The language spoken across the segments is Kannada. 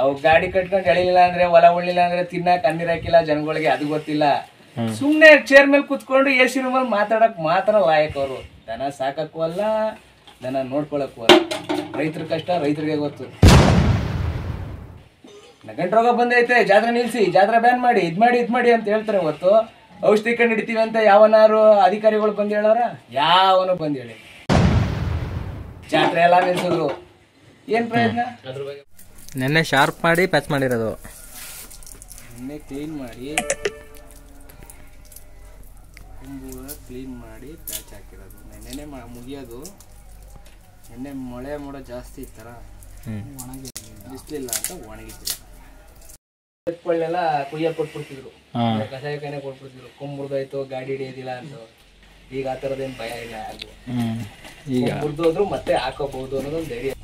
ಅವು ಗಾಡಿ ಕಟ್ಕೊಂಡು ಎಳಿಲಿಲ್ಲ ಅಂದ್ರೆ ಹೊಲ ಉಳಿಲಿಲ್ಲ ಅಂದ್ರೆ ತಿನ್ನಕ್ ಅನ್ನೀರ್ ಹಾಕಿಲ್ಲ ಜನಗಳಿಗೆ ಅದು ಗೊತ್ತಿಲ್ಲ. ಸುಮ್ನೆ ಚೇರ್ ಮೇಲೆ ಕುತ್ಕೊಂಡು ಎ ಸಿ ರೂಮಲ್ಲಿ ಮಾತಾಡಕ್ ಮಾತ್ರ ಲಾಯಕ್ ಅವರು ದನ ಸಾಕಕ್ಕೂ ಅಲ್ಲ ದನ ನೋಡ್ಕೊಳಕ್ಕೂ ಅಲ್ಲ. ರೈತರ ಕಷ್ಟ ರೈತರಿಗೆ ಗೊತ್ತು. ನಗಂಟ್ ರೋಗ ಬಂದೈತೆ. ಜಾತ್ರೆ ನಿಲ್ಸಿ ಜಾತ್ರೆ ಬ್ಯಾನ್ ಮಾಡಿ ಇದ್ ಮಾಡಿ ಇದ್ ಮಾಡಿ ಅಂತ ಹೇಳ್ತಾರೆ ಹೊತ್ತು ಔಷಧಿ ಕಂಡು ಹಿಡಿತೀವಿ ಅಂತ ಯಾವನಾರು ಅಧಿಕಾರಿಗಳು ಬಂದು ಹೇಳೋರ? ಯಾವನು ಬಂದು ಹೇಳಿ. ಜಾತ್ರೆ ಎಲ್ಲ ನಿಲ್ಸಿದ್ರು. ಏನ್ ಪ್ರಯತ್ನ? ಅದ್ರ ಬಗ್ಗೆ ನೆನ್ನೆ ಶಾರ್ಪ್ ಮಾಡಿ ಪ್ಯಾಚ್ ಮಾಡಿರೋದು. ನೆನ್ನೆ ಕ್ಲೀನ್ ಮಾಡಿ ಕ್ಲೀನ್ ಮಾಡಿ ಪ್ಯಾಚ್ ಹಾಕಿರೋದು. ನೆನ್ನೆ ಮುಗಿಯೋದು. ನೆನ್ನೆ ಮಳೆ ಮೋಡ ಜಾಸ್ತಿ ಇತ್ತರ ಒಣಗಿ ಬಿಸ್ಲಿಲ್ಲ ಅಂತ ಒಣಗಿದ್ರು. ಎತ್ಕೊಳ್ಳೆಲ್ಲ ಕುಯ್ಯ ಕೊಟ್ಬಿಡ್ತಿದ್ರು. ಕಷಾಯ ಕಷಾಯಕ್ಕನೆ ಕೊಟ್ಬಿಡ್ತಿದ್ರು. ಕುಂಬುರ್ದಾಯ್ತು ಗಾಡಿ ಹಿಡಿಯೋದಿಲ್ಲ ಅಂತ ಈಗ ಆ ಥರದ್ದೇನು ಭಯ ಇಲ್ಲ ಯಾರಿಗೂ. ಮುರಿದೋದ್ರು ಮತ್ತೆ ಹಾಕೋಬಹುದು ಅನ್ನೋದೊಂದು ಧೈರ್ಯ.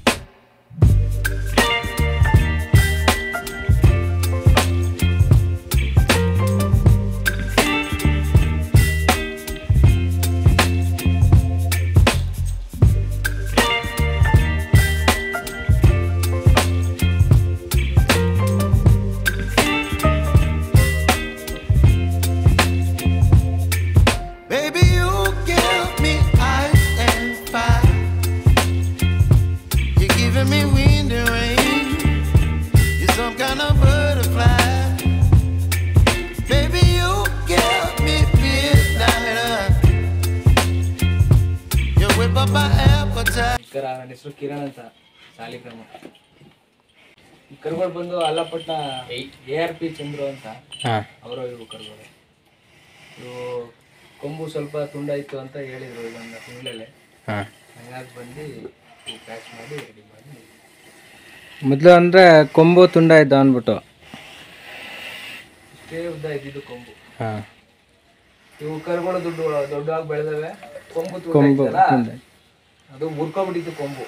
ನನ್ನ ಹೆಸರು ಕಿರಣ್ ಅಂತ ಸಾಲಿಗ್ರಾಮ ಕರುಗಳು ಬಂದು Allapatna A R P Chandru ಅಂತ ಅವರು ಇವರು ಕರುಗಳು. ಇವು ಕೊಂಬು ಸ್ವಲ್ಪ ತುಂಡಾಯ್ತು ಅಂತ ಹೇಳಿದ್ರು ಇದೊಂದು ತಿಂಗಳಲ್ಲೇ. ಹಂಗಾಗಿ ಬಂದು ಪ್ಯಾಕ್ ಪ್ಯಾಚ್ ಮಾಡಿ ರೆಡಿ ಮಾಡಿ ಮೊದಲು ಅಂದರೆ ಕೊಂಬು ತುಂಡ ಇದ್ದ ಅಂದ್ಬಿಟ್ಟು. ಇಷ್ಟೇ ಉದ್ದ ಇದ್ದಿದ್ದು ಕೊಂಬು. ಹಾಂ. ಇವು ಕರುಗಳು ದುಡ್ಡು ದೊಡ್ಡವಾಗಿ ಬೆಳೆದವೆ. ಕೊಂಬು ತುಂಡ ಅದು ಮುರ್ಕೊಂಡ್ಬಿಟ್ಟಿತ್ತು ಕೊಂಬು.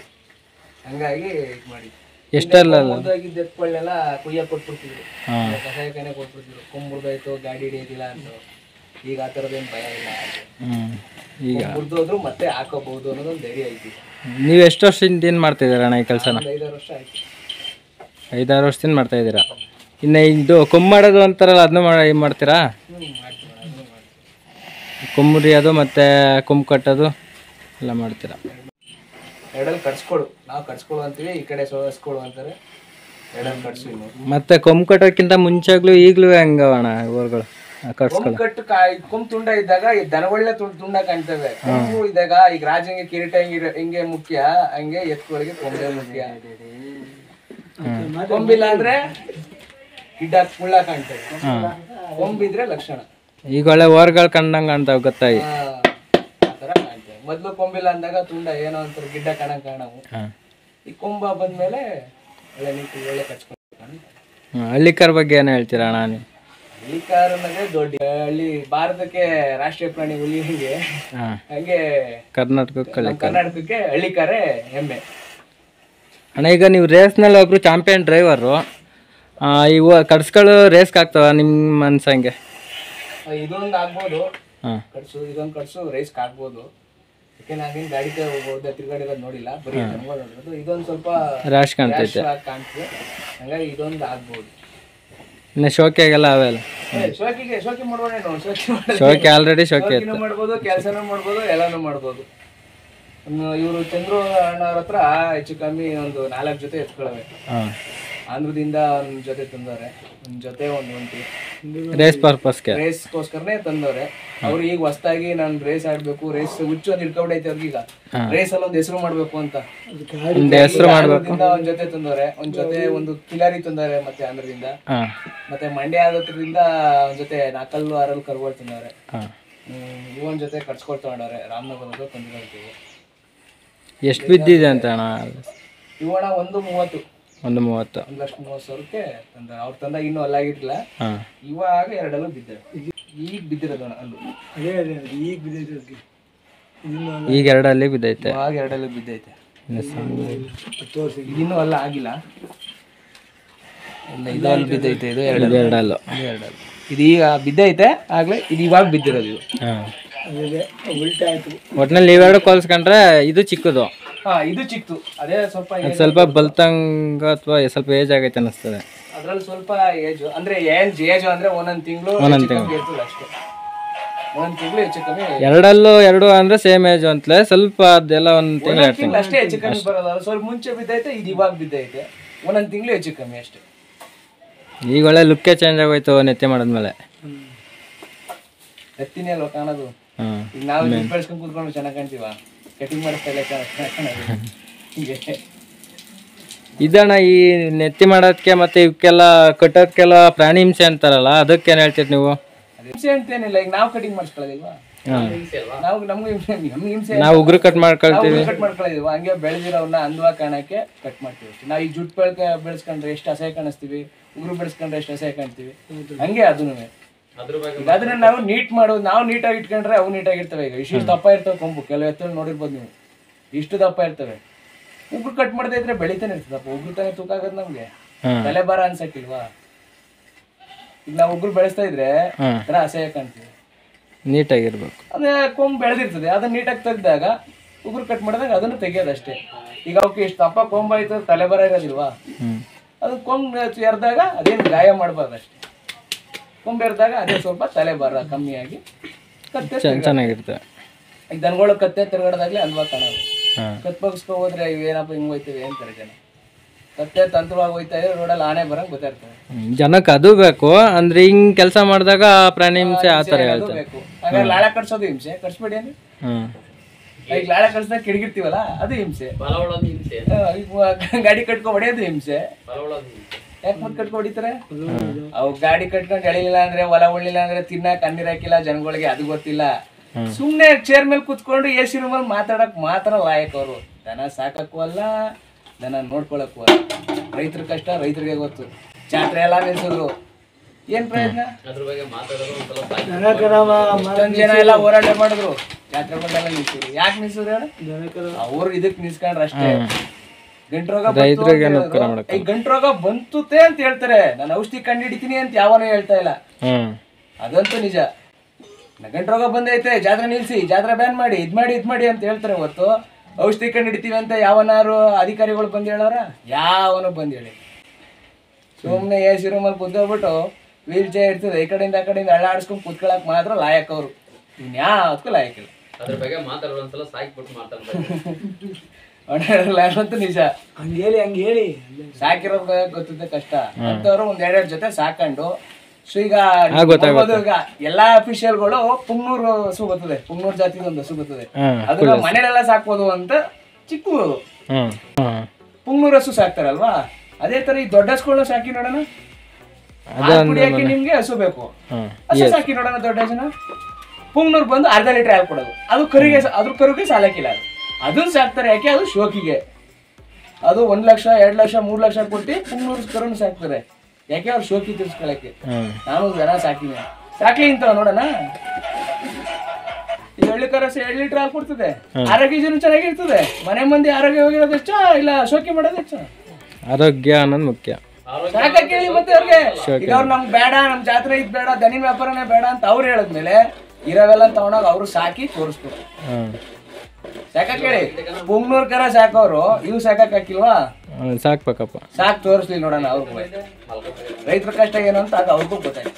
ಹಂಗಾಗಿ ಇದು ಮಾಡಿ. ಎಷ್ಟಲ್ಲ ಮುರಿದಾಗಿದ್ದ ಎತ್ಕೊಳ್ಳೆಲ್ಲ ಕುಯ್ಯ ಕೊಟ್ಬಿಡ್ತಿದ್ರು. ಕಸಾಯ ಕಷಾಯಕ್ಕನೆ ಕೊಟ್ಬಿಡ್ತಿದ್ರು. ಕೊಂಬು ಮುರಿದಾಯ್ತು ಗಾಡಿ ಹಿಡಿಯೋದಿಲ್ಲ ಅಂತ ಈಗ ಆ ಥರದ್ದೇನು ಭಯ ಇಲ್ಲ ಈಗ. ಮುರಿದೋದ್ರು ಮತ್ತೆ ಹಾಕೋಬಹುದು ಅನ್ನೋದೊಂದು ಧೈರ್ಯ ಐತಿ. ನೀವು ಎಷ್ಟು ವರ್ಷದಿಂದ ಏನು ಮಾಡ್ತಿದ್ದೀರ ಅಣ್ಣ ಈ ಕೆಲಸನ? ಐದಾರು ವರ್ಷ ಆಯ್ತು. ಐದಾರು ವರ್ಷದಿಂದ ಮಾಡ್ತಾ ಇದ್ದೀರಾ? ಇನ್ನು ಇದು ಕೊಂಬು ಮಾಡೋದು ಅಂತಾರಲ್ಲ ಅದನ್ನ ಮಾಡಿ ಮಾಡ್ತೀರಾ? ಕೊಂಬು ಮುರಿಯೋದು ಮತ್ತು ಕೊಂಬು ಕಟ್ಟೋದು ಎಲ್ಲ ಮಾಡ್ತೀರಾ? ಎರಡಲ್ಲಿ ಕಟ್ಸ್ಕೊಡು. ನಾವು ಕಟ್ಸ್ಕೊಡು ಅಂತೀವಿ ಈ ಕಡೆ ಸೋಸ್ಕೊಡು ಅಂತಾರೆ. ಎರಡಲ್ಲಿ ಕಟ್ಸಿ ಮತ್ತೆ ಕೊಂಬ್ ಕಟ್ಟೋಕ್ಕಿಂತ ಮುಂಚೆಗ್ಲೂ ಈಗ್ಲೂ ಹೆಂಗವಣ ಊರ್ಗಳು ಕಟ್ಸ್ಕೊಳ್ಳೋ ಕೊಂಬು ಕಟ್ಟು ತುಂಡ ಇದ್ದಾಗ ಈ ದನಗಳೇ ತುಂಡ ತುಂಡ ಕಾಣ್ತವೆ. ಕೊಂಬು ಇದ್ದಾಗ ಈಗ ರಾಜಂಗೆ ಕಿರೀಟ ಹಿಂಗೆ ಹೆಂಗೆ ಮುಖ್ಯ ಹಂಗೆ ಎತ್ಕೊಳಗೆ ಕೊಂಬೆ ಮುಖ್ಯ. ಕೊಂಬಿಲ್ಲ ಅಂದ್ರೆ ಗಿಡ್ಡ ಕುಳ್ಳ ಕಾಣ್ತವೆ. ಕೊಂಬಿದ್ರೆ ಲಕ್ಷಣ. ಈಗ ಒಳ್ಳೆ ಓರ್ಗಳು ಕಂಡಂಗ್ ಕಾಣ್ತಾವ ಗೊತ್ತಾಗಿ. ಮೊದ್ಲು ಕೊಂಬಿಲ್ಲ ಅಂದಾಗ ತುಂಡ ಏನೋ ಅಂತ ಗಿಡ್ಡ ಕಣ ಕಾಣವು. ಈ ಕೊಂಬ ಬಂದ್ಮೇಲೆ ಒಳ್ಳೆ ನಿಂತು ಒಳ್ಳೆ ಕಚ್ಕೊಂಡು ಹಳ್ಳಿಕಾರ್ ಬಗ್ಗೆ ಏನು ಹೇಳ್ತೀರಾ ಅಣ್ಣ ನೀವು? ಹಳ್ಳಿ ಕಾರ್ ಅನ್ನೋದೇ ದೊಡ್ಡ ಹಳ್ಳಿ ಭಾರತಕ್ಕೆ ರಾಷ್ಟ್ರೀಯ ಪ್ರಾಣಿ ಹುಲಿ ಹಂಗೆ? ಹಂಗೆ ಕರ್ನಾಟಕಕ್ಕೆ ಕರ್ನಾಟಕಕ್ಕೆ ಹಳ್ಳಿಕಾರೇ ಹೆಮ್ಮೆ. ಅಣ್ಣ ಈಗ ನೀವು ರೇಸ್ನಲ್ಲಿ ಒಬ್ರು ಚಾಂಪಿಯನ್ ಡ್ರೈವರು ಇವು ಕಡ್ಸ್ಗಳು ರೇಸ್ ಆಗ್ತಾವ ನಿಮ್ಮ ಮನ್ಸಂಗೆ? ಇದೊಂದು ಆಗ್ಬೋದು. ಕಡ್ಸು ಇದೊಂದು ಕಡ್ಸು ರೇಸ್ ಆಗ್ಬೋದು. ನಾನೇನು ಗಾಡಿ ಹೋದ ತಿರ್ಗಾಡಿರೋದು ನೋಡಿಲ್ಲ ಬರೀ ಜನಗಳು ನೋಡಿರೋದು ಇದೊಂದು ಸ್ವಲ್ಪ ರಾಶ್ ಕಾಣ್ತೈತೆ. rash ಆಗ್ ಕಾಣ್ತದೆ. ಹಂಗಾಗಿ ಇದೊಂದು ಆಗ್ಬೋದು. ಇನ್ನು ಶೋಕಿಯಾಗೆಲ್ಲ ಅವೆಲ್ಲ ಏ, ಶೋಕಿಗೆ ಶೋಕಿ ಮಾಡ್ಬೋಣೇನು ಶೋಕಿ ಮಾಡೋದು ಶೋಕಿ ಆಲ್ರೆಡಿ ಶೋಕಿ ಶೋಕಿನೂ ಮಾಡ್ಬೋದು ಕೆಲಸನೂ ಮಾಡ್ಬೋದು ಎಲ್ಲಾನು ಮಾಡ್ಬೋದು. ಇವರು ಚಂದ್ರು ಅಣ್ಣವ್ರ ಹತ್ರ ಹೆಚ್ಚು ಕಮ್ಮಿ ಒಂದು ನಾಲ್ಕು ಜೊತೆ ಎತ್ಕೊಳ್ಳವೆ ಹಾಂ. ಆಂಧ್ರದಿಂದ ಒಂದ್ ಜೊತೆ ತಂದವ್ರೆ. ನಮ್ಮ ಜೊತೆ ಒಂದು ಒಂಟಿ ರೇಸ್ ಪರ್ಪಸ್ಗೆ ರೇಸ್ಗೋಸ್ಕರನೇ ತಂದವ್ರೆ. ಅವ್ರು ಈಗ ಹೊಸ್ತಾಗಿ ನಾನು ರೇಸ್ ಆಡ್ಬೇಕು ರೇಸ್ ಹುಚ್ಚು ಅಂತ ಹಿಡ್ಕೊಂಡೈತೆ ಅವ್ರಿಗೆ ಈಗ. ರೇಸ್ ಅಲ್ಲಿ ಒಂದು ಹೆಸರು ಮಾಡ್ಬೇಕು ಅಂತ. ಹೆಸರು ಮಾಡ್ಬೇಕು. ಒಂದ್ ಜೊತೆ ತಂದವ್ರೆ. ಒಂದ್ ಜೊತೆ ಒಂದು ಕಿಲಾರಿ ತಂದವ್ರೆ ಮತ್ತೆ ಆಂಧ್ರದಿಂದ ಮತ್ತೆ ಮಂಡ್ಯ ಆಗೋದ್ರಿಂದ ಒಂದ್ ಜೊತೆ ನಾಕಲ್ಲು ಆರಲ್ಲು ಕರ್ಗೋಳ್ ತಂದವ್ರೆ. ಇವನ್ ಜೊತೆ ಕಟ್ಸ್ಕೊಳ್ ತಗೊಂಡವ್ರೆ. ರಾಮನಗರದ ತಂದಿರೋದು. ಎಷ್ಟು ಬಿದ್ದಿದೆ ಅಂತ ಅಣ್ಣ? ಇವಣ ಒಂದು ಮೂವತ್ತು. ಒಂದು ಮೂವತ್ತು. ಒಂದು ಲಕ್ಷ ಮೂವತ್ತು ಸಾವಿರಕ್ಕೆ ತಂದ. ಅವ್ರು ತಂದ ಇನ್ನೂ ಅಲ್ಲಾಗಿರ್ಲಿಲ್ಲ ಹಾಂ. ಇವಾಗ ಎರಡಲ್ಲೂ ಬಿದ್ದ ಈಗ ಬಿದ್ದಿರೋದು ಅದೇ ಅದೇ ಈಗ ಎರಡಲ್ಲಿ ಬಿದ್ದೈತೆ. ಇವಾಗ ಎರಡಲ್ಲೂ ಬಿದ್ದೈತೆ. ತೋರಿಸಿ ಇನ್ನೂ ಅಲ್ಲ ಆಗಿಲ್ಲ. ಇಲ್ಲ ಇದು ಬಿದ್ದೈತೆ ಇದು ಎರಡು ಎರಡಲ್ಲು. ಎರಡಲ್ಲ. ಇದು ಈಗ ಬಿದ್ದೈತೆ ಆಗಲೇ ಇದು ಇವಾಗ ಬಿದ್ದಿರೋದು ಇದು. ಹಾಂ. ಒಟ್ನಲ್ಲಿ ಇವೆರಡು ಹೋಲಿಸ್ಕೊಂಡ್ರೆ ಇದು ಚಿಕ್ಕದು. ಇದು ಚಿಕ್ತು ಅದೇ ಸ್ವಲ್ಪ ಸ್ವಲ್ಪ ಬಲ್ತಂಗ ಅಥವಾ ಸ್ವಲ್ಪ ಏಜ್ ಆಗೈತೆ ಅನಿಸ್ತದೆ. ಅದ್ರಲ್ಲಿ ಸ್ವಲ್ಪ ಏಜ್. ಅಂದ್ರೆ ಏನ್ ಏಜ್ ಅಂದ್ರೆ ಒಂದೊಂದ್ ತಿಂಗಳು ಒಂದೊಂದ್ ಇರ್ತದೆ ಅಷ್ಟೇ. ಒಂದೊಂದು ತಿಂಗಳು ಹೆಚ್ಚು ಕಮ್ಮಿ ಎರಡಲ್ಲೂ ಎರಡು ಅಂದ್ರೆ ಸೇಮ್ ಏಜ್ ಅಂತಲೇ ಸ್ವಲ್ಪ ಅದೆಲ್ಲ ಒಂದು ತಿಂಗಳು ತಿಂಗಳು ಅಷ್ಟೇ ಹೆಚ್ಚು ಕಮ್ಮಿ ಬರೋದು ಸ್ವಲ್ಪ ಮುಂಚೆ ಬಿದ್ದೈತೆ ಇದು ಇವಾಗ ಬಿದ್ದೈತೆ. ಒಂದೊಂದ್ ತಿಂಗಳು ಹೆಚ್ಚು ಕಮ್ಮಿ ಅಷ್ಟೇ. ಈಗ ಒಳ್ಳೆ ಲುಕ್ಕೇ ಚೇಂಜ್ ಆಗೋಯ್ತು ನೆತ್ತೆ ಮಾಡಿದ್ಮೇಲೆ. ಎತ್ತಿನೇ ಅಲ್ವಾ ಕಾಣೋದು? ಈಗ ನಾವು ಬೆಳೆಸ್ಕೊಂಡು ಕೂತ್ಕೊಂಡು ಚೆನ್ನಾಗಿ ಕಾಣ್ತೀವ? ಕಟಿಂಗ್ ಮಾಡಿಸ್ತಾ ಇದಣ್ಣ ಈ ನೆತ್ತಿ ಮಾಡೋದಕ್ಕೆ ಮತ್ತೆ ಇವಕ್ಕೆಲ್ಲ ಕಟ್ಟೋದಕ್ಕೆಲ್ಲ ಪ್ರಾಣಿ ಹಿಂಸೆ ಅಂತಾರಲ್ಲ ಅದಕ್ಕೆ ಏನು ಹೇಳ್ತೀರಿ ನೀವು? ಹಿಂಸೆ ಅಂತೇನಿಲ್ಲ ಈಗ ನಾವು ಕಟಿಂಗ್ ಮಾಡಿಸ್ಕೊಳ್ಳೋದಿಲ್ವಾ? ನಾವು ನಮ್ಗೆ ಹಿಂಸೆ ನಮ್ಗೆ ಹಿಂಸೆ ನಾವು ಉಗುರು ಕಟ್ ಮಾಡ್ಕೊಳ್ತೀವಿ. ಕಟ್ ಮಾಡ್ಕೊಳ್ಳೋದಿಲ್ವಾ? ಹಂಗೆ ಬೆಳೆದಿರೋನ್ನ ಅಂದವಾಗಿ ಕಾಣಕ್ಕೆ ಕಟ್ ಮಾಡ್ತೀವಿ ನಾವು ಈ ಜುಟ್ ಬೆಳ್ಕ ಬೆಳೆಸ್ಕೊಂಡ್ರೆ ಎಷ್ಟು ಅಸಹ್ಯ ಕಾಣಿಸ್ತೀವಿ? ಉಗುರು ಬೆಳೆಸ್ಕೊಂಡ್ರೆ ಎಷ್ಟು ಅಸಹ್ಯ ಕಾಣ್ತೀವಿ? ಹಂಗೆ ಅದನ್ನು ಈಗ ಅದನ್ನ ನಾವು ನೀಟ್ ಮಾಡೋದು ನಾವು ನೀಟಾಗಿ ಇಟ್ಕೊಂಡ್ರೆ ಅವು ನೀಟಾಗಿ ಇರ್ತವೆ ಈಗ. ಇಷ್ಟು ದಪ್ಪ ಇರ್ತವೆ ಕೊಂಬು. ಕೆಲವು ಎತ್ತಲ್ಲಿ ನೋಡಿರ್ಬೋದು ನೀವು. ಇಷ್ಟು ದಪ್ಪ ಇರ್ತವೆ. ಉಗುರು ಕಟ್ ಮಾಡದೇ ಇದ್ರೆ ಬೆಳಿತಾನೆ ಇರ್ತದಪ್ಪ ಉಗುರು ತಾನೇ ತೂಕ ಆಗೋದು ನಮ್ಗೆ. ತಲೆ ಭಾರ ಅನ್ಸಕ್ಕಿಲ್ವಾ? ಈಗ ನಾವು ಉಗುರು ಬೆಳೆಸ್ತಾ ಇದ್ರೆ ಒಂಥರ ಅಸಹ್ಯ ಕಾಣ್ತೀವಿ ನೀಟಾಗಿರ್ಬೇಕು ಅದೇ ಕೊಂಬು ಬೆಳೆದಿರ್ತದೆ. ಅದನ್ನ ನೀಟಾಗಿ ತೆಗ್ದಾಗ ಉಗುರು ಕಟ್ ಮಾಡಿದಾಗ ಅದನ್ನು ತೆಗಿಯೋದಷ್ಟೇ ಈಗ ಅವಕ್ಕೆ ಇಷ್ಟು ದಪ್ಪ ಕೊಂಬ ಆಯ್ತು ತಲೆ ಬರ ಇರೋದಿಲ್ವಾ? ಅದು ಕೊಂಬು ಎರ್ದಾಗ ಅದೇನು ಗಾಯ ಮಾಡಬಾರ್ದು ಅಷ್ಟೇ ಕೊಂಬು ಎರ್ದಾಗ ಅದೇ ಸ್ವಲ್ಪ ತಲೆ ಬರ ಕಮ್ಮಿಯಾಗಿ ಕತ್ತೆ ಚೆನ್ನಾಗಿರ್ತದೆ ಈಗ ದನಗಳು ಕತ್ತೆ ತಿರ್ಗಾಡೋದಾಗ್ಲಿ ಅಲ್ವಾ ಕಾಣೋದು ಕತ್ಪಗಿಸ್ಕೋ ಕತ್ ಬಗ್ಸ್ಕೊ ಹೋದ್ರೆ ಇವೇನಪ್ಪ ಹಿಂಗ್ ಹೋಯ್ತೀವಿ ಅಂತಾರೆ ಜನ. ಕತ್ತೆ ತಂತ್ರವಾಗಿ ಹೋಯ್ತಾ ಇದ್ರೆ ರೋಡಲ್ಲಿ ಆನೆ ಬರಂಗ್ ಗೊತ್ತಾಯ್ತದೆ ಜನಕ್ಕೆ ಅದು ಬೇಕು ಅಂದ್ರೆ ಹಿಂಗ್ ಕೆಲಸ ಮಾಡಿದಾಗ ಪ್ರಾಣಿ ಹಿಂಸೆ ಆ ಅದು ಹೇಳ್ತಾರೆ. ಬೇಕು. ಹಾಗಾದ್ರೆ ಲಾಳ ಕಟ್ಸೋದು ಹಿಂಸೆ? ಕಟ್ಸ್ಬೇಡಿ ಅಂದ್ರೆ? ಈಗ ಲಾಳ ಕಟ್ಸಿದಾಗ ಕಿಡಿಗಿರ್ತೀವಲ್ಲ ಅದು ಹಿಂಸೆ. ಹಿಂಸೆ. ಗಾಡಿ ಕಟ್ಕೊ ಹೊಡೆಯೋದು ಹಿಂಸೆ. ಯಾಕೆ ಮತ್ ಹೊಡಿತಾರೆ? ಅವ್ ಗಾಡಿ ಕಟ್ಕೊಂಡು ಎಳಿಲಿಲ್ಲ ಅಂದ್ರೆ ಹೊಲ ಉಳಿಲ್ಲ ಅಂದ್ರೆ ತಿನ್ನಕ್ ಅನ್ನೀರ್ ಹಾಕಿಲ್ಲ ಜನಗಳಿಗೆ ಅದು ಗೊತ್ತಿಲ್ಲ. ಸುಮ್ನೆ ಚೇರ್ ಮೇಲೆ ಕುತ್ಕೊಂಡು ಎ ಸಿ ರೂಮಲ್ಲಿ ಮಾತಾಡಕ್ ಮಾತ್ರ ಲಾಯಕ್ ಅವರು. ದನ ಸಾಕಕ್ಕೂ ಅಲ್ಲ ದನ ನೋಡ್ಕೊಳಕ್ಕೂ ಅಲ್ಲ. ರೈತರ ಕಷ್ಟ ರೈತರಿಗೆ ಗೊತ್ತು. ಜಾತ್ರೆ ಎಲ್ಲ ನಿಲ್ಸಿದ್ರು ಏನ್ ಪ್ರಯತ್ನ ಇಷ್ಟೊಂದ್ ಜನ ಎಲ್ಲ ಹೋರಾಟ ಮಾಡಿದ್ರು. ಜಾತ್ರೆ ಬಂದೆಲ್ಲ ನಿಲ್ಸಿದ್ರು. ಯಾಕೆ ನಿಲ್ಸಿದ್ರು ಅವ್ರು ಇದಕ್ ನಿಲ್ಸ್ಕೊಂಡ್ರ ಅಷ್ಟೇ. ಗಂಟ್ರೋಗ ರೈತ್ರಿಗೆ ರೋಗ ಮಾಡಕ್ಕೆ. ಈ ಗಂಟ್ರೋಗ ಬಂತುತ್ತೆ ಅಂತ ಹೇಳ್ತಾರೆ. ನಾನು ಔಷಧಿ ಕಂಡು ಹಿಡಿತೀನಿ ಅಂತ ಯಾವನೂ ಹೇಳ್ತಾ ಇಲ್ಲ. ಹ್ಮ್. ಅದಂತೂ ನಿಜ. ಗಂಟು ರೋಗ ಬಂದೈತೆ ಜಾತ್ರೆ ನಿಲ್ಸಿ ಜಾತ್ರೆ ಬ್ಯಾನ್ ಮಾಡಿ ಇದ್ ಮಾಡಿ ಇದ್ ಮಾಡಿ ಅಂತ ಹೇಳ್ತಾರೆ ಹೊತ್ತು ಔಷಧಿ ಕಂಡು ಹಿಡಿತೀವಿ ಅಂತ ಯಾವನಾರು ಅಧಿಕಾರಿಗಳು ಬಂದು ಹೇಳೋರ? ಯಾವನು ಬಂದು ಹೇಳಿ. ಸುಮ್ಮನೆ ಎ ಸಿ ರೂಮಲ್ಲಿ ಕುದ್ದೋಗ್ಬಿಟ್ಟು ವೀಲ್ ಚೇರ್ ಇರ್ತದೆ ಈ ಕಡೆಯಿಂದ ಆ ಕಡೆಯಿಂದ ಅಳ್ಳಾಡಿಸ್ಕೊಂಡು ಕುತ್ಕೊಳಕ್ ಮಾತ್ರ ಲಾಯಕ್ ಅವರು. ಲಾಯಕ ಇಲ್ಲ. ಅದ್ರ ಬಗ್ಗೆ ಮಾತಾಡೋ ಒಂದ್ಸಲ ಸಾಯ್ಬಿಟ್ಟು ಮಾತಾಡ್ಬೇಕು ಅಂತೂ ನಿಜ? ಹಂಗ ಹೇಳಿ ಹಂಗ ಹೇಳಿ. ಸಾಕಿರೋ ಗೊತ್ತಿದ್ದೆ ಕಷ್ಟ. ಅಂತವ್ರು ಒಂದ್ ಎರಡೆರಡು ಜೊತೆ ಸಾಕೊಂಡು. ಸೊ ಈಗ ನೋಡ್ಬೋದು ಈಗ ಎಲ್ಲಾ ಅಫಿಷಿಯಲ್ಗಳು ಪುಂಗ್ನೂರು ಹಸು ಬರ್ತದೆ. ಪುಂಗ್ನೂರ್ ಜಾತಿದ ಒಂದು ಹಸು ಬರ್ತದೆ. ಅದನ್ನ ಮನೇಲೆಲ್ಲ ಸಾಕ್ಬೋದು ಅಂತ ಚಿಕ್ಕ ಪುಂಗ್ನೂರ್ ಹಸು ಸಾಕ್ತಾರಲ್ವಾ? ಅದೇ ತರ ಈ ದೊಡ್ಡ ಹಸುಗಳನ್ನ ಸಾಕಿ ನೋಡೋಣ. ಕುಡಿಯಕ್ಕೆ ನಿಮ್ಗೆ ಹಸು ಬೇಕು. ಹಸು ಸಾಕಿ ನೋಡೋಣ ದೊಡ್ಡ ಹಸುನ. ಪುಂಗ್ನೂರ್ ಬಂದು ಅರ್ಧ ಲೀಟರ್ ಹಾಲು ಕೊಡೋದು ಅದು ಕರುಗೆ ಅದ್ರ ಕರುಗೆ ಸಾಲಕ್ಕಿಲ್ಲ ಅದು. ಅದನ್ನ ಸಾಕ್ತಾರೆ. ಯಾಕೆ? ಅದು ಶೋಕಿಗೆ. ಅದು ಒಂದ್ ಲಕ್ಷ ಎರಡ್ ಲಕ್ಷ ಮೂರ್ ಲಕ್ಷ ಕೊಟ್ಟು ಮುನ್ನೂರು ಕರುಣ್ ಸಾಕ್ತಾರೆ. ಯಾಕೆ? ಅವ್ರು ಶೋಕಿ ತಿರ್ಸ್ಕೊಳಕ್ಕೆ. ನಾನು ಜನ ಸಾಕಿನಿ ಸಾಕ್ಲಿ ಇಂತ ನೋಡೋಣ. ಈ ಹಳ್ಳಿ ಕರಸ ಎರಡು ಲೀಟರ್ ಹಾಕ್ಬಿಡ್ತದೆ ಆರೋಗ್ಯ ಜನ ಚೆನ್ನಾಗಿರ್ತದೆ ಮನೆ ಮಂದಿ ಆರೋಗ್ಯ ಹೋಗಿರೋದು ಹೆಚ್ಚ ಇಲ್ಲ ಶೋಕಿ ಮಾಡೋದು ಹೆಚ್ಚ ಆರೋಗ್ಯ ಅನ್ನೋದು ಮುಖ್ಯ. ಸಾಕ ಕೇಳಿ ಮತ್ತೆ ಅವ್ರಿಗೆ. ಈಗ ಅವ್ರು ನಮ್ಗೆ ಬೇಡ ನಮ್ ಜಾತ್ರೆ ಇದ್ ಬೇಡ ದನಿನ ವ್ಯಾಪಾರನೇ ಬೇಡ ಅಂತ ಅವ್ರು ಹೇಳದ್ಮೇಲೆ ಇರೋವೆಲ್ಲ ತಗೊಂಡಾಗ ಅವ್ರು ಸಾಕಿ ತೋರಿಸ್ಬೇಕು ಹ್ಮ್ ಸಾಕ ಕೇಳಿ ಪುಂಗ್ನೂರ್ ಕರ ಸಾಕವ್ರು ಇವು ಸಾಕಕ್ ಹಾಕಿಲ್ವಾ ಸಾಕ್ಬೇಕಪ್ಪ. ಸಾಕ್ ತೋರಿಸ್ಲಿ ನೋಡೋಣ ಅವ್ರಿಗೂ. ರೈತರ ಕಷ್ಟ ಏನು ಅಂತ ಅದು ಅವ್ರಿಗೂ ಗೊತ್ತಾಯ್ತು.